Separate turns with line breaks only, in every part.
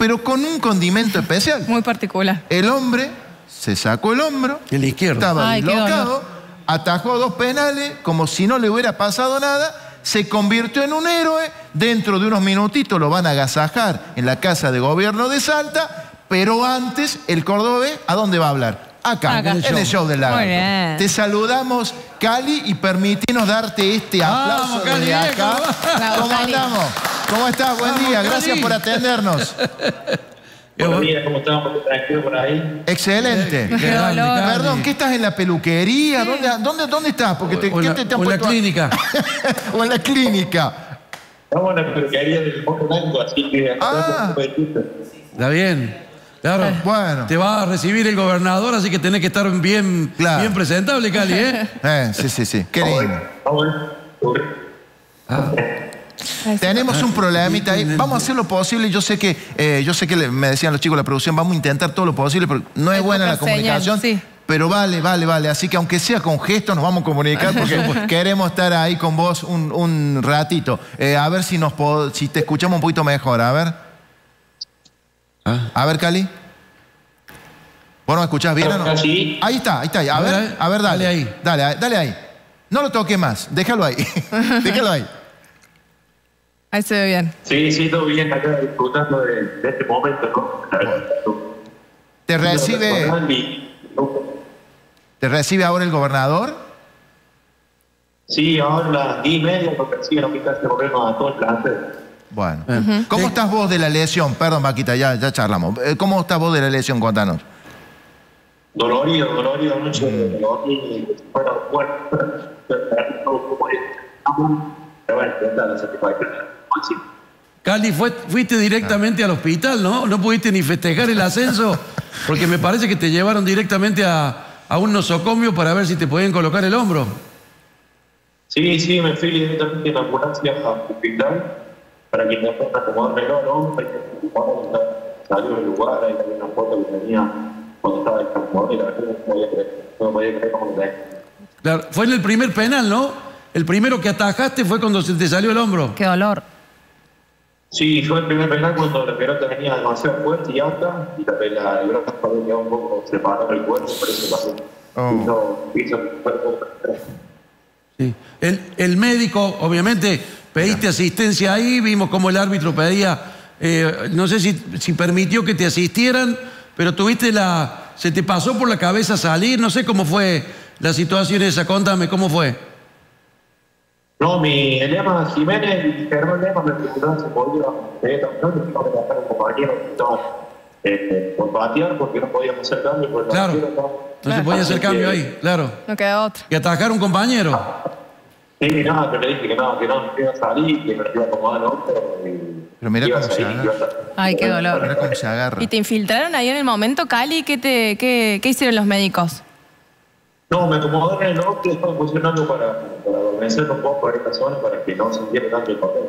pero con un condimento especial.
Muy particular.
El hombre se sacó el hombro,
El izquierdo.
estaba
Ay,
dislocado, atajó dos penales como si no le hubiera pasado nada, se convirtió en un héroe, dentro de unos minutitos lo van a agasajar en la Casa de Gobierno de Salta, pero antes el cordobés, ¿a dónde va a hablar? Acá,
Acá.
en el show del lago.
Muy bien.
Te saludamos, Cali, y permitinos darte este aplauso
Vamos, Cali,
desde acá.
Bravo,
¿Cómo
Cali.
andamos? ¿Cómo estás? Buen
Vamos,
día,
Cali.
gracias por atendernos.
Qué
Buenos
bu-
días, ¿cómo estamos? ¿Todo tranquilo por ahí?
Excelente.
Qué grande. Cali.
Perdón, ¿qué estás en la peluquería? ¿Dónde, dónde, dónde estás? Porque te,
O en
¿qué
la-
te, te han
o en la
a-
clínica.
o en la clínica.
Estamos en la peluquería del Mono Blanco, así que...
Ah.
Está bien. Claro.
Bueno.
Te va a recibir el gobernador, así que tenés que estar bien,
Claro.
bien presentable, Cali, ¿eh?
Eh, sí, sí, sí. Qué lindo.
Ah,
Tenemos un problemita ahí. Vamos a hacer lo posible. Yo sé que, eh, yo sé que le- me decían los chicos de la producción, vamos a intentar todo lo posible, porque no es buena la comunicación.
sí.
Pero vale, vale, vale. Así que aunque sea con gestos, nos vamos a comunicar porque queremos estar ahí con vos un, un ratito. Eh, a ver si, nos si te escuchamos un poquito mejor. A ver.
ah.
A ver, Cali. ¿Vos no me escuchás bien o no?
Sí.
Ahí está, ahí está. A, ver, a ver, dale.
dale ahí.
Dale, dale ahí. No lo toques más. Déjalo ahí. Déjalo ahí.
Ahí se ve bien.
Sí, sí, todo bien acá disfrutando de, de este momento, ¿no?
¿Te recibe, ¿Te recibe ahora el gobernador?
Sí, ahora las 10 y media nos reciben a mi casa de gobierno a todo el plantel.
Bueno.
Ujú.
¿Cómo
Sí.
estás vos de la lesión? Perdón, Vaquita, ya, ya charlamos. Eh, ¿Cómo estás vos de la lesión? Contanos.
Dolorido, dolorido, mucho dolor y bueno, bueno, pero bueno, la satisfacción.
Cali, fue- fuiste directamente al hospital, ¿no? No pudiste ni festejar el ascenso, porque me parece que te llevaron directamente a, a un nosocomio para ver si te podían colocar el hombro.
Sí, sí, me fui directamente en ambulancia al hospital para que me puedan acomodarme el hombro y salió del lugar, ahí había una foto que tenía cuando estaba descansando y la verdad no podía creer, no podía creer cómo.
Claro, fue en el primer penal, ¿no? El primero que atajaste fue cuando se te salió el hombro.
Qué dolor.
Sí, fue el primer penal cuando la pelota venía demasiado fuerte y alta y la pelota, el brazo había quedado un poco separado del cuerpo, por eso pasó.
Oh.
Hizo, hizo el cuerpo.
Sí. El, el médico, obviamente, pediste asistencia ahí, vimos cómo el árbitro pedía, eh, no sé si, si permitió que te asistieran, pero tuviste la, se te pasó por la cabeza salir, no sé cómo fue la situación esa, contame, ¿cómo fue?
No, mi Elema Jiménez y Germán Lema me preguntaron si podía eh, no me dijo que dejar un compañero que estaba eh, por patear porque no podíamos hacer cambio por el
Claro.
¿no?
Se podía hacer cambio ahí, claro.
No queda otra.
Y atajar a un compañero.
Sí, nada, pero le dije que no, que no, que iba a salir, que me iba a acomodar otro. y-
Pero mira cómo se agarra.
iba a salir.
Ay, qué dolor.
Mira cómo se agarra.
¿Y te infiltraron ahí en el momento, Cali? ¿Qué, te, qué, qué hicieron los médicos?
No, me acomodaron en el otro y estaba funcionando para, para adormecer un poco a esta zona para que no sintiera tanto el papel.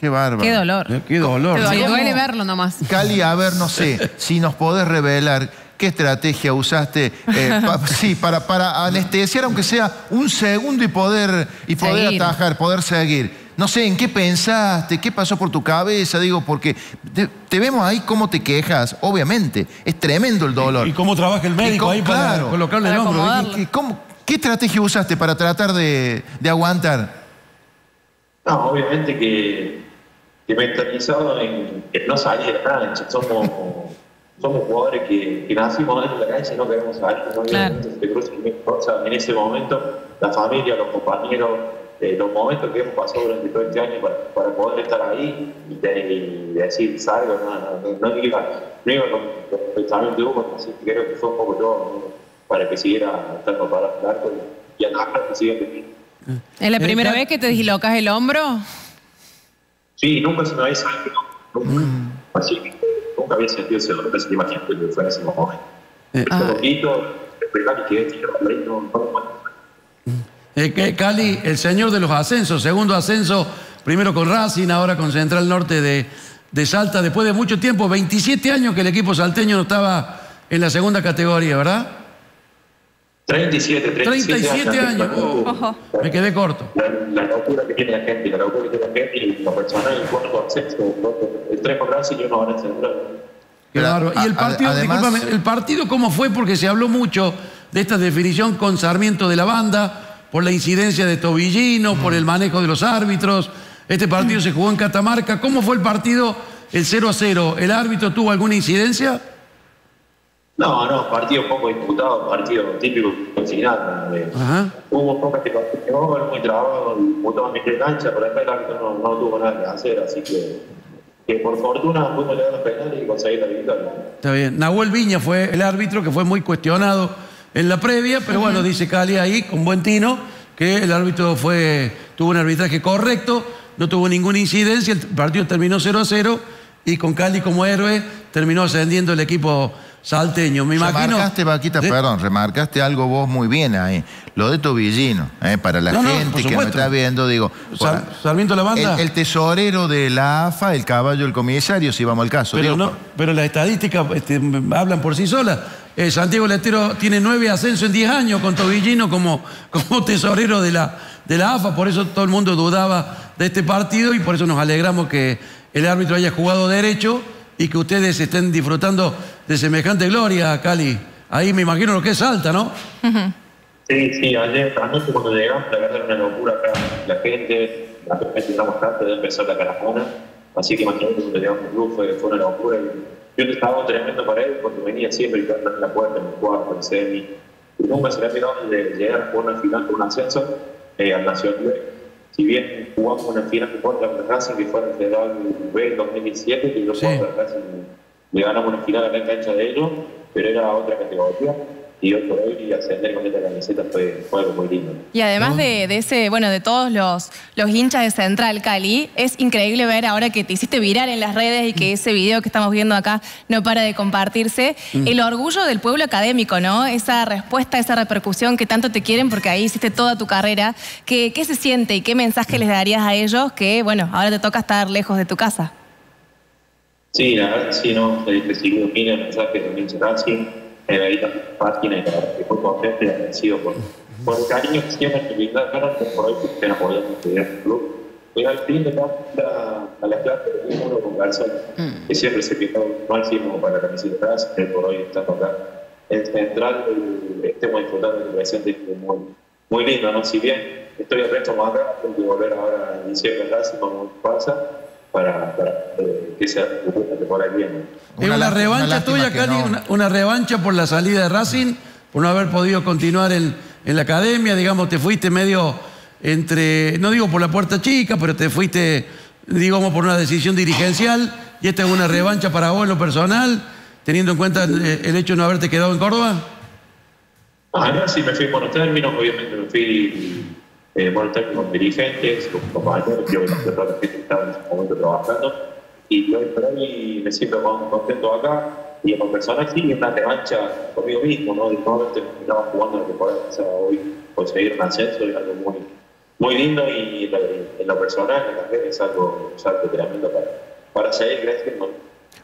Qué bárbaro.
Qué dolor.
Eh, Qué dolor.
Qué
¿no?
duele verlo nomás.
Cali, a ver, no sé, si nos podés revelar qué estrategia usaste eh, pa- sí, para, para anestesiar, aunque sea un segundo y poder, y poder
Seguir.
atajar, poder seguir. No sé, ¿en qué pensaste? ¿Qué pasó por tu cabeza? Digo, porque te, te vemos ahí cómo te quejas, obviamente. Es tremendo el dolor.
¿Y cómo trabaja el médico
cómo-
ahí para
claro.
colocarle
Para
el hombro?
¿Qué, cómo- qué estrategia usaste para tratar de, de aguantar?
No, obviamente que, que mentalizado en que no salir de la cancha. Somos, somos jugadores que, que nacimos dentro de la cancha y no queremos salir. ¿no?
Claro.
Obviamente se cruzan. En ese momento, la familia, los compañeros, eh, los momentos que hemos pasado durante todo este año para, para poder estar ahí y, te- y decir, salgo, no, no, no, no iba, no iba con con el pensamiento de Hugo, así que creo que fue un poco yo ¿no? para que siguiera estando para el arco y, y atacar que siga teniendo.
¿Es la
Eh,
primera vez que te dislocas el hombro?
Sí, nunca se me había salido. Nunca. Así que nunca había sentido ese dolor. Así imagínate que fue en ese momento.
Eh,
Un poquito, explicar que quedé tirado no, no.
Eh, Cali, el señor de los ascensos, segundo ascenso, primero con Racing, ahora con Central Norte de, de Salta, después de mucho tiempo, 27 años que el equipo salteño no estaba en la segunda categoría, ¿verdad?
37, 37,
37 años. Oh,
Ojo.
me quedé corto.
La, la locura que tiene la gente, la locura que tiene la gente y lo personal, el cuarto acceso, el tres con Racing y uno ahora en Central.
Qué
Pero,
bárbaro. Y el partido,
además-
discúlpame, ¿el partido cómo fue? Porque se habló mucho de esta definición con Sarmiento de la banda, por la incidencia de Tobillino, por el manejo de los árbitros. Este partido se jugó en Catamarca. ¿Cómo fue el partido, el 0 a 0? ¿El árbitro tuvo alguna incidencia?
No, no, partido poco disputado, partido típico final.
Ajá.
Hubo pocas situaciones, era muy trabado, disputaba mi cancha, por acá el árbitro no, no tuvo nada que hacer, así que, que por fortuna pudimos llegar a los penales y conseguir la victoria.
Está bien. Nahuel Viña fue el árbitro que fue muy cuestionado en la previa, pero bueno, dice Cali ahí, con buen tino, que el árbitro fue, tuvo un arbitraje correcto, no tuvo ninguna incidencia, el partido terminó 0 a 0 y con Cali como héroe terminó ascendiendo el equipo salteño. Me imagino.
Remarcaste, Vaquita,
¿Sí?
perdón, remarcaste algo vos muy bien ahí. Lo de Tobillino, ¿eh? para la
No,
gente que me está viendo, digo.
Sar- Sarmiento la banda.
El, el tesorero de la AFA, el caballo, el comisario, si vamos al caso.
Pero,
Digo,
no, pero las estadísticas este, hablan por sí solas. Eh, Santiago Letero tiene nueve ascensos en diez años con Tobillino como, como tesorero de la, de la AFA, por eso todo el mundo dudaba de este partido y por eso nos alegramos que el árbitro haya jugado derecho y que ustedes estén disfrutando de semejante gloria, Cali. Ahí me imagino lo que es alta, ¿no?
Sí, sí, ayer anoche cuando llegamos, la verdad era una locura acá, la gente, la gente antes de empezar la carajona, así que imagínate cuando llegamos al club fue, fue una locura. Y yo estaba tremendo para él porque venía siempre y en la puerta, en el cuarto, en el semi, y nunca se le ha mirado de llegar a jugar una final con un ascenso eh, al Nacional. Si bien jugamos una final contra el Racing que fue en el Federal B en 2017, y
Sí.
luego contra el Racing le ganamos una final acá en cancha de ellos, pero era otra categoría. Y hoy por hoy ascender con esta camiseta fue, fue algo muy lindo.
Y además de, de ese, bueno, de todos los, los hinchas de Central Cali, es increíble ver ahora que te hiciste virar en las redes y que ese video que estamos viendo acá no para de compartirse, el orgullo del pueblo académico, ¿no? Esa respuesta, esa repercusión que tanto te quieren porque ahí hiciste toda tu carrera. ¿Qué, qué se siente y qué mensaje les darías a ellos que, bueno, ahora te toca estar lejos de tu casa?
Sí, la verdad que sí, ¿no? He recibido miles de mensajes de Mince Racing, en la misma página, y la verdad que muy contento y agradecido por, por el cariño que siempre me brindaron, por hoy que estén apoyando este gran club. Y al fin de la, a la clase de uno con Garzón, que siempre se pintó máximo para la camiseta que por hoy estando acá en Central, estemos disfrutando del presente que es muy, muy lindo, ¿no? Si bien estoy el resto más acá, tengo que volver ahora en diciembre Racing, como pasa, para, para eh, que sea temporada que viene.
Es
Una
revancha
una
tuya, Cali,
no.
una, una revancha por la salida de Racing, por no haber podido continuar en, en la academia, digamos, te fuiste medio entre, no digo por la puerta chica, pero te fuiste, digamos, por una decisión dirigencial, y esta es una revancha para vos en lo personal, teniendo en cuenta eh, el hecho de no haberte quedado en Córdoba.
Además, sí me fui en buenos términos, obviamente me fui eh, en buenos términos con dirigentes, con compañeros, yo que que estaba en ese momento trabajando, y hoy por hoy me siento con- contento acá, y como persona sí, una revancha conmigo mismo, ¿no? De no haber terminado jugando la temporada hoy, conseguir un ascenso es algo muy, muy lindo, y en lo, personal, en la carrera, es algo, es algo tremendo para, para seguir creciendo.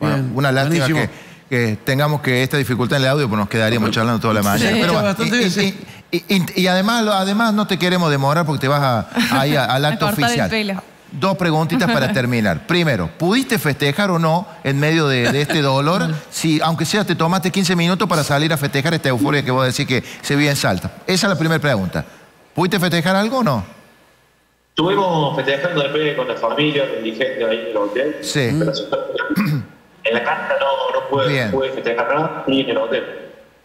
Bueno, una lástima que,
buenísimo.
que tengamos que esta dificultad en el audio, pues nos quedaríamos charlando toda la mañana.
Sí,
Pero bueno,
bastante
y, y- y- y- y además, además no te queremos demorar porque te vas a- ahí a- al acto
el
oficial.
pelo.
Dos preguntitas para terminar. Primero, ¿pudiste festejar o no en medio de, de este dolor? Si, aunque sea, te tomaste 15 minutos para salir a festejar esta euforia que vos decís que se vive en Salta. Esa es la primera pregunta. ¿Pudiste festejar algo o no?
Estuvimos festejando después con la familia, con ahí en el hotel.
Sí.
Pero en la casa no, no pude, pude festejar nada, ni en el hotel.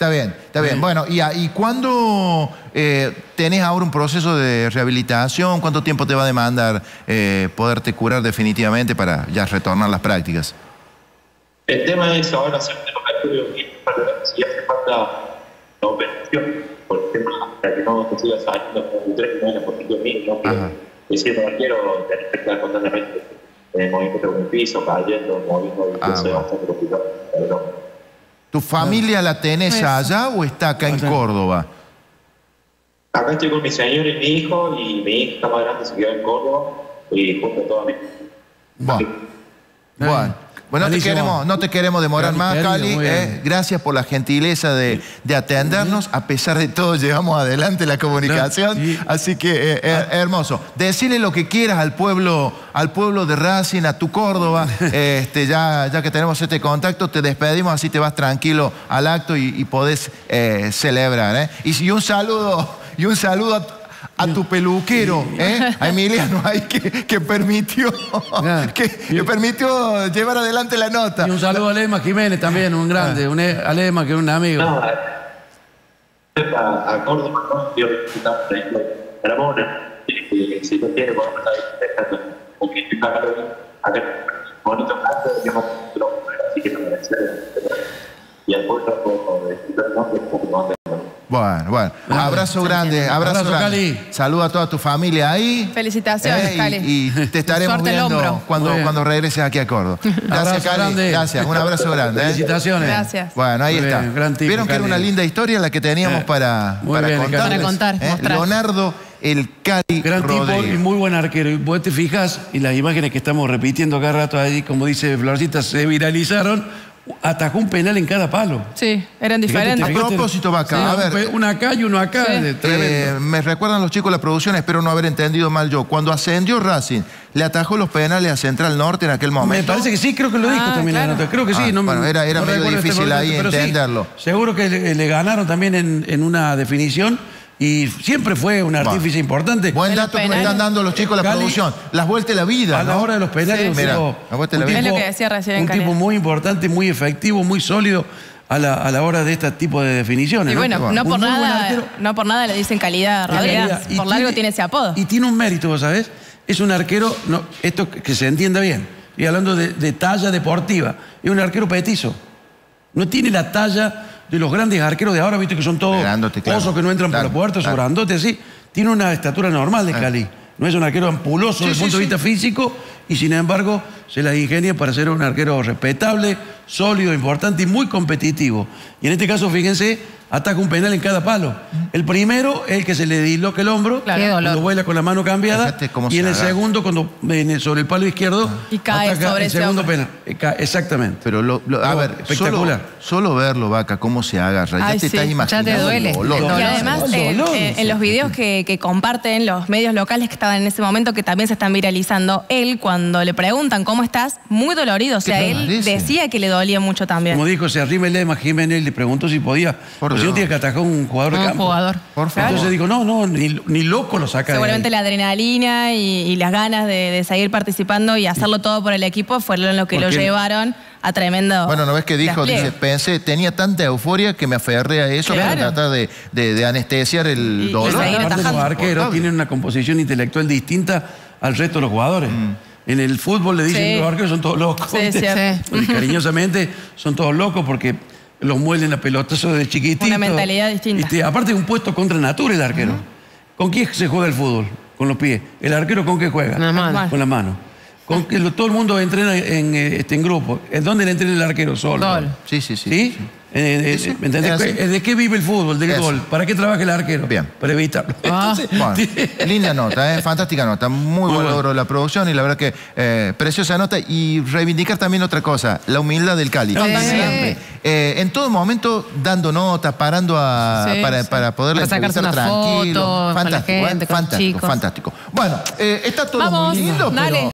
Está bien, está bien. Bueno, ¿y, a- y cuándo eh, tenés ahora un proceso de rehabilitación? ¿Cuánto tiempo te va a demandar eh, poderte curar definitivamente para ya retornar las prácticas?
El tema es ahora hacer y para ver si hace falta la operación, por el tema para que no te siga saliendo con tres semanas por de mí, no
Ajá.
que si no quiero tener que estar constantemente en movimiento con el piso, cayendo, moviendo, y
Ah,
eso es
bueno.
bastante complicado. Pero no.
¿Tu familia la tenés
Eso.
allá o está acá en. Córdoba?
Acá estoy con mi señor y mi hijo, y mi hija más grande se quedó en Córdoba, y junto a toda mi
Bueno, bueno, Bueno, no te, queremos, no te queremos demorar más, Cali. eh. Gracias por la gentileza de, de atendernos. A pesar de todo, llevamos adelante la comunicación. Así que, eh, eh, hermoso. Decirle lo que quieras al pueblo, al pueblo de Racing, a tu Córdoba. este, ya, ya que tenemos este contacto, te despedimos, así te vas tranquilo al acto y, y podés eh, celebrar. Y, y un saludo, y un saludo a, a tu peluquero, ¿eh? a Emiliano ahí que, que permitió, que, que permitió llevar adelante la nota.
Y un saludo a Lema Jiménez también, un grande, un e- a Lema que es un amigo.
No, a, a, eh, si no tiene, estar acá, bonito así que no me Y al pueblo, como de no, como.
Bueno, bueno. Abrazo grande, abrazo,
Abrazo,
grande.
Cali.
Saluda a toda tu familia ahí.
Felicitaciones,
Eh, y-
Cali.
Y, te estaremos
Suerte
viendo
hombro.
cuando,
Muy bien.
cuando regreses aquí a Córdoba. Gracias,
Abrazo
Cali.
grande.
Gracias, un abrazo grande. ¿eh?
Felicitaciones.
Gracias.
Bueno, ahí
Muy
está.
bien, gran tipo,
Vieron que era
Cali.
una linda historia la que teníamos
Eh,
para,
muy
para
bien,
contarles,
Para contar,
¿eh?
mostrar.
Leonardo, el Cali
Gran tipo y
Rodríguez.
muy buen arquero. Y vos te fijas, y las imágenes que estamos repitiendo cada rato ahí, como dice Florcita, se viralizaron. Atajó un penal en cada palo.
Sí, eran
Fíjate,
diferentes.
A propósito, Vaca,
Sí,
a
un
ver.
Una acá y uno acá.
Sí.
de- tremendo.
Eh, me recuerdan los chicos de la producción, espero no haber entendido mal yo. Cuando ascendió Racing, le atajó los penales a Central Norte en aquel
Me
momento.
parece que sí, creo que lo dijo
Ah,
también la
claro.
nota. Creo que sí.
Ah,
no,
bueno, era- era medio
recuerdo
difícil
momento,
ahí
sí,
entenderlo.
seguro que le, le ganaron también en, en una definición y siempre fue un artífice importante.
Buen dato que me están dando los chicos de la
Cali-
producción. Las vueltas de la vida.
a la
¿no?
hora de los penales,
Sí.
Mira,
tipo-
la vuelta de la vida.
Es lo
tipo-
que decía recién
Un tipo muy importante, muy efectivo, muy sólido a la, a la hora de este tipo de definiciones.
Y
¿no?
bueno, no
Un
por nada, no por nada le dicen calidad
y
Por algo tiene ese apodo.
Y tiene un mérito, ¿vos sabés? Es un arquero, no, esto que que se entienda bien, y hablando de, de talla deportiva, es un arquero petizo. No tiene la talla de los grandes arqueros de ahora, viste que son todos
Grandote, claro.
osos que no entran
Claro,
por la puerta,
claro.
sobrandote así. Tiene una estatura normal de Cali. No es un arquero ampuloso
Sí,
desde el
sí,
punto de
sí.
vista físico y sin embargo se las ingenia para ser un arquero respetable, sólido, importante y muy competitivo. Y en este caso, fíjense, ataca un penal en cada palo. El primero es el que se le disloca el hombro,
Claro.
Cuando vuela con la mano cambiada. Y
se
en el
agarra.
segundo, cuando en el- sobre el palo izquierdo,
Y cae
ataca
sobre
el segundo
hombre.
penal. Eh, Exactamente.
Pero, lo- lo- a ver, solo,
espectacular.
solo verlo, Vaca, cómo se agarra. Ya
Ay,
te
sí,
estás
ya te
duele.
el dolor.
El
Y además,
Dolor, dolor.
en- en los videos que, que comparten los medios locales que estaban en ese momento, que también se están viralizando, él, cuando le preguntan cómo estás, muy dolorido. O sea, él
parece?
decía que le dolía mucho también.
Como dijo, se arrima el lema Jiménez y le preguntó si podía.
Por
Porque si no tiene que atacar a un jugador de
Un
campo.
jugador.
Por favor.
Entonces dijo, no, no, ni, ni loco lo saca de
Seguramente
ahí.
la adrenalina y, y las ganas de, de seguir participando y hacerlo todo por el equipo fueron lo que lo llevaron a tremendo.
Bueno, ¿no ves que dijo?
despliegue.
Dice, pensé, tenía tanta euforia que me aferré a eso
Claro.
para tratar de, de- de anestesiar el
Y- y
dolor.
Aparte, los arqueros tienen una composición intelectual distinta al resto de los jugadores. En el fútbol le dicen
Sí.
que los arqueros son todos locos.
Sí.
Porque cariñosamente son todos locos porque los muelen a pelotazos de chiquitito.
Una mentalidad distinta.
Este, aparte de un puesto contra natura el arquero. ¿Con quién se juega el fútbol? Con los pies. ¿El arquero con qué juega?
Con las manos.
Con las manos. Con que lo- todo el mundo entrena en, eh, este, en grupo. ¿En dónde le entrena el arquero? Solo.
Solo.
Sí, sí, sí.
¿Sí? Eh, eh. ¿Me entendés? ¿De qué vive el fútbol? Del
Eso.
gol. ¿Para qué trabaja el arquero?
Bien.
Para evitarlo.
Ah.
Entonces,
Bueno, linda nota, ¿eh? fantástica nota, muy, buen
bueno.
logro de la producción y la verdad que eh, preciosa nota y reivindicar también otra cosa, la humildad del Cali. Siempre. Eh, en todo momento dando notas, parando a,
Sí,
para,
sí.
para poder
Para sacarse una
tranquilo.
foto con la
fantástico, ¿eh?
gente, con los
fantástico, fantástico. Bueno, eh, está todo
Vamos,
muy lindo,
dale.
pero